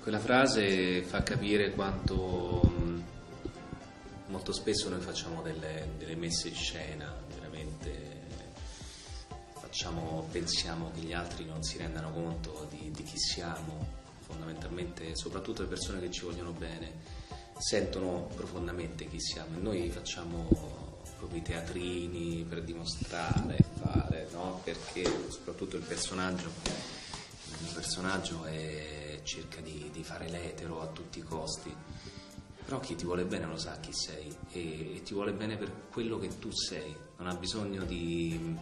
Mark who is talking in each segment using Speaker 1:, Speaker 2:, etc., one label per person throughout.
Speaker 1: Quella frase fa capire quanto mh, molto spesso noi facciamo delle, delle messe in scena, veramente facciamo, pensiamo che gli altri non si rendano conto di, di chi siamo, fondamentalmente soprattutto le persone che ci vogliono bene sentono profondamente chi siamo e noi facciamo proprio i teatrini per dimostrare, fare, no? perché soprattutto il personaggio, il personaggio è, cerca di, di, fare l'etero a tutti i costi, però chi ti vuole bene lo sa chi sei e, e ti vuole bene per quello che tu sei, non ha bisogno di,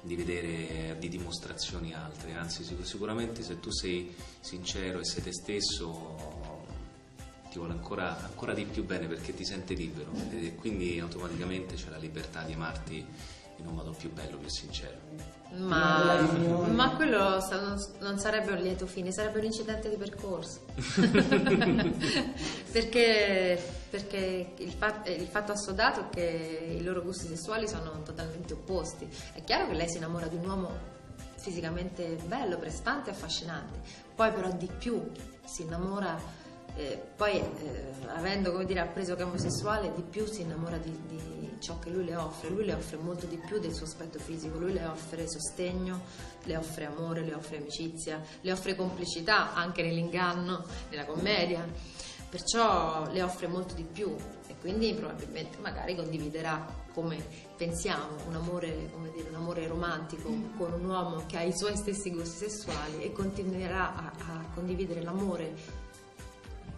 Speaker 1: di vedere di dimostrazioni altre, anzi sicuramente se tu sei sincero e sei te stesso ti vuole ancora, ancora di più bene perché ti sente libero. E quindi automaticamente c'è la libertà di amarti in un modo più bello, più sincero.
Speaker 2: Ma, ma quello non sarebbe un lieto fine, sarebbe un incidente di percorso. perché, perché il, fatto, il, fatto, assodato è che i loro gusti sessuali sono totalmente opposti. È chiaro che lei si innamora di un uomo fisicamente bello, prestante, affascinante, poi però di più si innamora eh, poi eh, avendo come dire, appreso che è omosessuale di più si innamora di, di, ciò che lui le offre. Lui le offre molto di più del suo aspetto fisico. Lui le offre sostegno le offre amore, le offre amicizia le offre complicità anche nell'inganno nella commedia. Perciò le offre molto di più e quindi probabilmente magari condividerà come pensiamo un amore, dire, un amore romantico con un uomo che ha i suoi stessi gusti sessuali e continuerà a, a condividere l'amore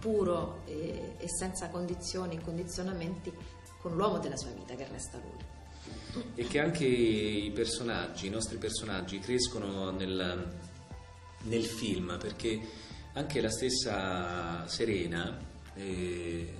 Speaker 2: puro e, e senza condizioni e condizionamenti con l'uomo della sua vita che resta lui.
Speaker 1: E che anche i personaggi, i nostri personaggi crescono nel, nel film perché anche la stessa Serena eh,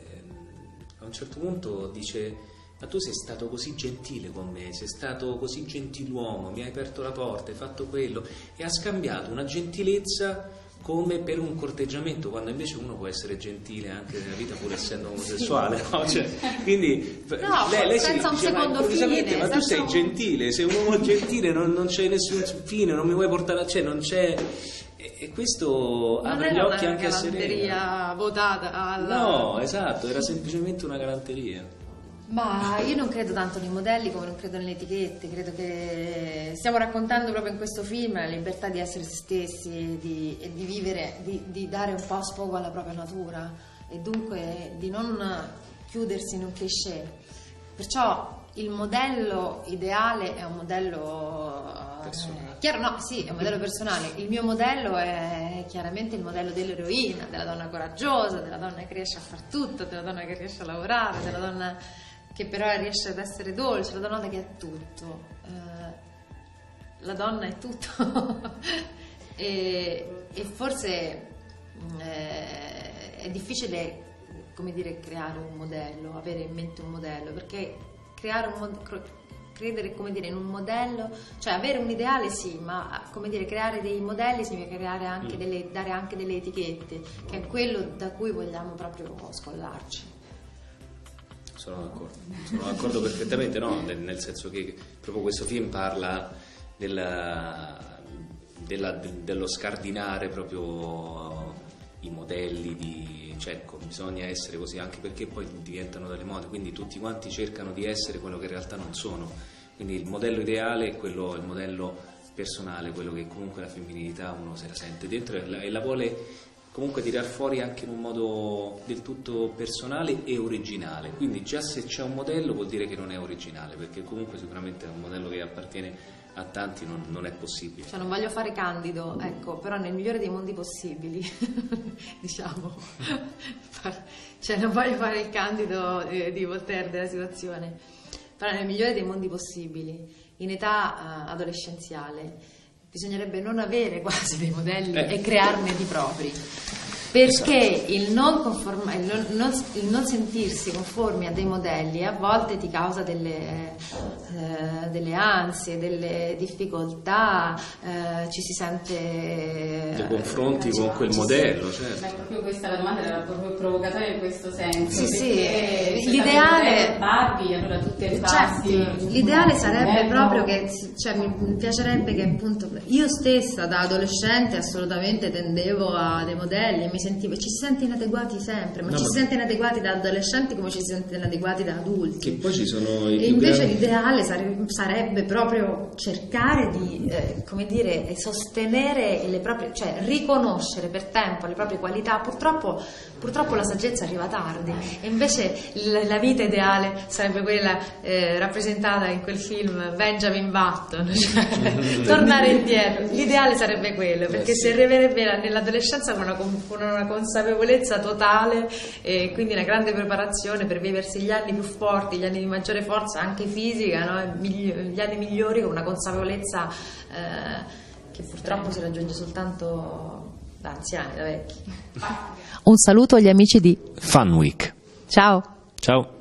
Speaker 1: a un certo punto dice ma tu sei stato così gentile con me, sei stato così gentiluomo, mi hai aperto la porta, hai fatto quello e ha scambiato una gentilezza come per un corteggiamento, quando invece uno può essere gentile anche nella vita pur essendo omosessuale. No? Cioè, quindi
Speaker 2: no, lei, lei si dice, ma, fine,
Speaker 1: ma tu sei gentile, sei un uomo gentile, non, non, c'è nessun fine, non mi vuoi portare a cena, non c'è... E, e questo
Speaker 2: non
Speaker 1: apre gli occhi anche a Serena.
Speaker 2: Non era una galanteria votata alla...
Speaker 1: No, esatto, era semplicemente una galanteria.
Speaker 2: Ma io non credo tanto nei modelli come non credo nelle etichette, credo che stiamo raccontando proprio in questo film la libertà di essere se stessi di, e di vivere, di, di, dare un po' sfogo alla propria natura e dunque di non chiudersi in un cliché. Perciò il modello ideale è un modello
Speaker 1: personale.
Speaker 2: Eh, chiaro, no, sì, è un modello personale. Il mio modello è chiaramente il modello dell'eroina, della donna coraggiosa, della donna che riesce a far tutto, della donna che riesce a lavorare, della donna che però riesce ad essere dolce, la donna che è tutto. Eh, la donna è tutto. e, e, forse eh, è difficile, come dire, creare un modello, avere in mente un modello, perché creare un modello credere come dire, in un modello, cioè avere un ideale sì, ma come dire, creare dei modelli significa anche mm. delle, dare anche delle etichette, che è quello da cui vogliamo proprio scollarci.
Speaker 1: Sono d'accordo, sono d'accordo perfettamente, no? nel, nel, senso che proprio questo film parla della, della, dello scardinare proprio i modelli di, cioè ecco, bisogna essere così anche perché poi diventano delle mode, quindi tutti quanti cercano di essere quello che in realtà non sono, quindi il modello ideale è quello, il modello personale, quello che comunque la femminilità uno se la sente dentro e la, e la vuole comunque tirar fuori anche in un modo del tutto personale e originale. Quindi già se c'è un modello vuol dire che non è originale, perché comunque sicuramente è un modello che appartiene a tanti non, non è possibile.
Speaker 2: Cioè non voglio fare candido, ecco, però nel migliore dei mondi possibili, diciamo, cioè non voglio fare il candido eh, di Voltaire della situazione, però nel migliore dei mondi possibili, in età uh, adolescenziale bisognerebbe non avere quasi dei modelli eh. e crearne di propri perché esatto. il, non conforma, il, non, non, il, non sentirsi conformi a dei modelli a volte ti causa delle, eh, delle ansie, delle difficoltà, eh, ci si sente...
Speaker 1: Dei confronti eh, con quel modello, certo.
Speaker 3: Beh, proprio questa la domanda era proprio provocatoria in questo senso.
Speaker 2: Sì, sì, l'ideale...
Speaker 3: Barbie, allora tutte le
Speaker 2: certo, l'ideale sarebbe proprio che, cioè, mi piacerebbe che appunto io stessa da adolescente assolutamente tendevo a dei modelli e mi sentivo, ci si sente inadeguati sempre, ma no, ci si sente inadeguati da adolescenti come ci si sente inadeguati da adulti.
Speaker 1: Che poi ci sono i
Speaker 2: e invece grandi... l'ideale sarebbe, sarebbe, proprio cercare di, eh, come dire, sostenere le proprie, cioè riconoscere per tempo le proprie qualità. Purtroppo, purtroppo la saggezza arriva tardi e invece la, la vita ideale sarebbe quella eh, rappresentata in quel film Benjamin Button, cioè, tornare indietro. L'ideale sarebbe quello, perché si arriverebbe nell'adolescenza con una, con una consapevolezza totale e quindi una grande preparazione per viversi gli anni più forti, gli anni di maggiore forza anche fisica, no? gli anni migliori con una consapevolezza eh, che purtroppo si raggiunge soltanto da anziani, da vecchi.
Speaker 4: Un saluto agli amici di
Speaker 1: Fun Week.
Speaker 4: Ciao.
Speaker 1: Ciao.